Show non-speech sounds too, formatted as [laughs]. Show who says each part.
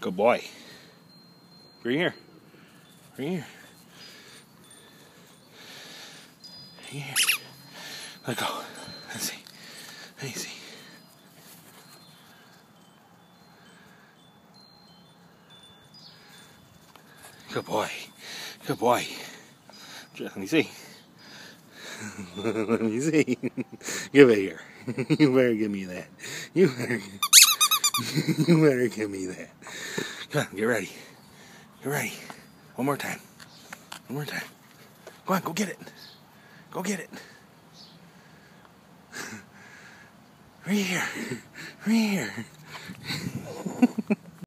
Speaker 1: Good boy. Right here. Right here. Here. Let go. Let's see. Let me see. Good boy. Good boy. Let me see. Let me see. Give it here. you better give me that. You better. [laughs] you better give me that. Come on, get ready. Get ready. One more time. One more time. Go on, go get it. Go get it. [laughs] Right here. Right here.